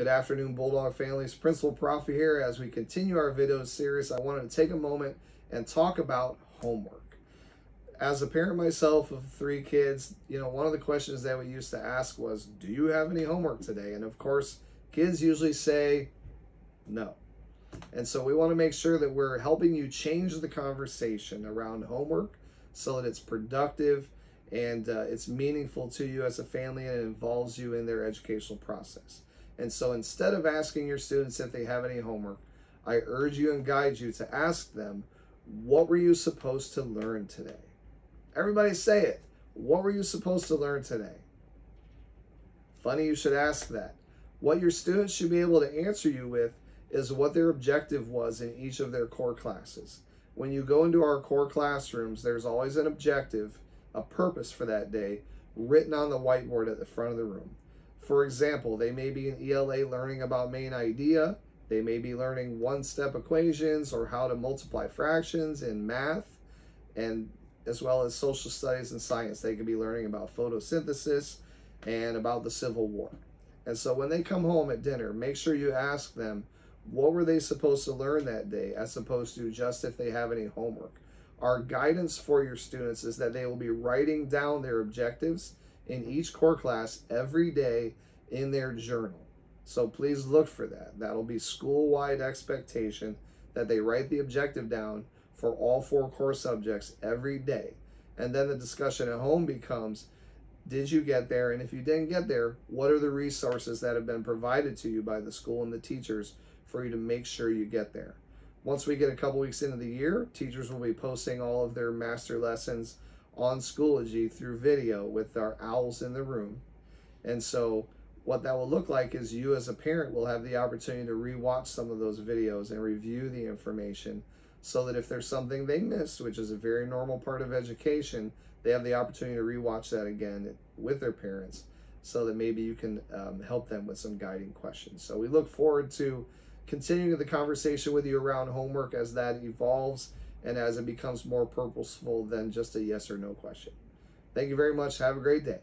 Good afternoon, Bulldog families. Principal Profi here. As we continue our video series, I wanted to take a moment and talk about homework. As a parent myself of three kids, you know, one of the questions that we used to ask was, Do you have any homework today? And of course, kids usually say no. And so we want to make sure that we're helping you change the conversation around homework so that it's productive and uh, it's meaningful to you as a family and it involves you in their educational process. And so instead of asking your students if they have any homework, I urge you and guide you to ask them, what were you supposed to learn today? Everybody say it. What were you supposed to learn today? Funny you should ask that. What your students should be able to answer you with is what their objective was in each of their core classes. When you go into our core classrooms, there's always an objective, a purpose for that day, written on the whiteboard at the front of the room. For example, they may be in ELA learning about main idea, they may be learning one-step equations or how to multiply fractions in math, and as well as social studies and science. They could be learning about photosynthesis and about the Civil War. And so when they come home at dinner, make sure you ask them, what were they supposed to learn that day as opposed to just if they have any homework. Our guidance for your students is that they will be writing down their objectives in each core class every day in their journal. So please look for that. That'll be school-wide expectation that they write the objective down for all four core subjects every day. And then the discussion at home becomes, did you get there? And if you didn't get there, what are the resources that have been provided to you by the school and the teachers for you to make sure you get there. Once we get a couple weeks into the year, teachers will be posting all of their master lessons on Schoology through video with our owls in the room. And so what that will look like is you as a parent will have the opportunity to rewatch some of those videos and review the information so that if there's something they missed, which is a very normal part of education, they have the opportunity to rewatch that again with their parents so that maybe you can um, help them with some guiding questions. So we look forward to continuing the conversation with you around homework as that evolves and as it becomes more purposeful than just a yes or no question. Thank you very much. Have a great day.